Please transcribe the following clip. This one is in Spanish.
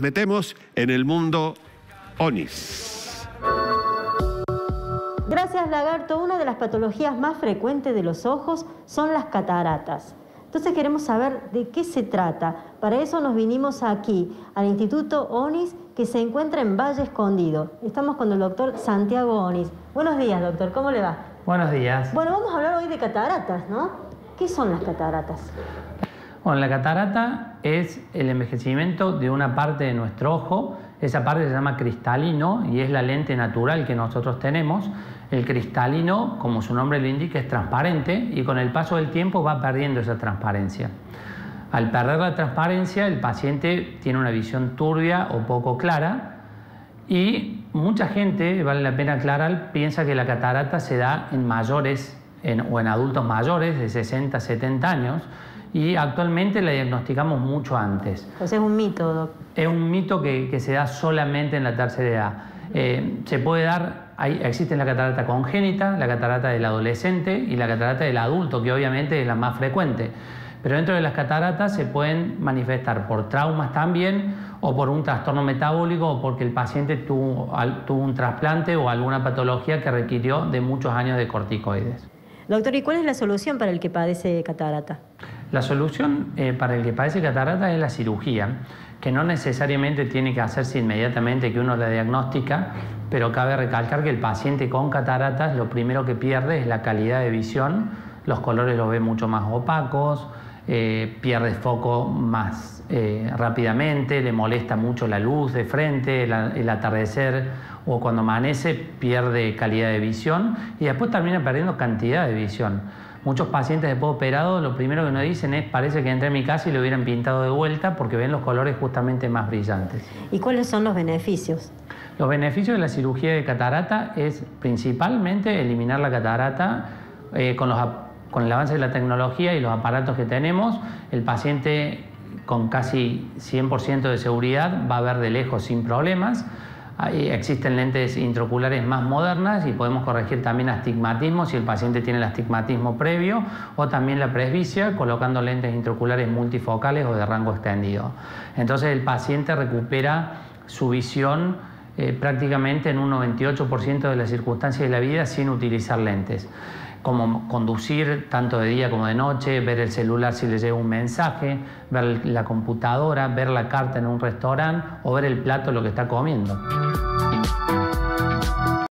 Metemos en el mundo ONIS. Gracias, Lagarto. Una de las patologías más frecuentes de los ojos son las cataratas. Entonces queremos saber de qué se trata. Para eso nos vinimos aquí, al Instituto ONIS, que se encuentra en Valle Escondido. Estamos con el doctor Santiago ONIS. Buenos días, doctor. ¿Cómo le va? Buenos días. Bueno, vamos a hablar hoy de cataratas, ¿no? ¿Qué son las cataratas? Bueno, la catarata es el envejecimiento de una parte de nuestro ojo. Esa parte se llama cristalino y es la lente natural que nosotros tenemos. El cristalino, como su nombre lo indica, es transparente y con el paso del tiempo va perdiendo esa transparencia. Al perder la transparencia, el paciente tiene una visión turbia o poco clara y mucha gente, vale la pena aclarar, piensa que la catarata se da en mayores o en adultos mayores de 60, 70 años y actualmente la diagnosticamos mucho antes. Pues es un mito, doctor. Es un mito que, se da solamente en la tercera edad. Eh, se puede dar existe la catarata congénita, la catarata del adolescente y la catarata del adulto, que obviamente es la más frecuente. Pero dentro de las cataratas se pueden manifestar por traumas también o por un trastorno metabólico o porque el paciente tuvo, un trasplante o alguna patología que requirió de muchos años de corticoides. Doctor, ¿y cuál es la solución para el que padece catarata? La solución eh, para el que padece catarata es la cirugía que no necesariamente tiene que hacerse inmediatamente que uno la diagnostica, pero cabe recalcar que el paciente con cataratas lo primero que pierde es la calidad de visión, los colores los ve mucho más opacos, eh, pierde foco más eh, rápidamente, le molesta mucho la luz de frente, el atardecer o cuando amanece pierde calidad de visión y después termina perdiendo cantidad de visión. Muchos pacientes después operados lo primero que nos dicen es parece que entré en mi casa y lo hubieran pintado de vuelta porque ven los colores justamente más brillantes. ¿Y cuáles son los beneficios? Los beneficios de la cirugía de catarata es principalmente eliminar la catarata eh, con, con el avance de la tecnología y los aparatos que tenemos. El paciente con casi 100% de seguridad va a ver de lejos sin problemas existen lentes intraoculares más modernas y podemos corregir también astigmatismo si el paciente tiene el astigmatismo previo o también la presbicia colocando lentes intraoculares multifocales o de rango extendido. Entonces el paciente recupera su visión eh, prácticamente en un 98% de las circunstancias de la vida sin utilizar lentes como conducir tanto de día como de noche, ver el celular si le llega un mensaje, ver la computadora, ver la carta en un restaurante o ver el plato lo que está comiendo.